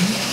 Mm-hmm.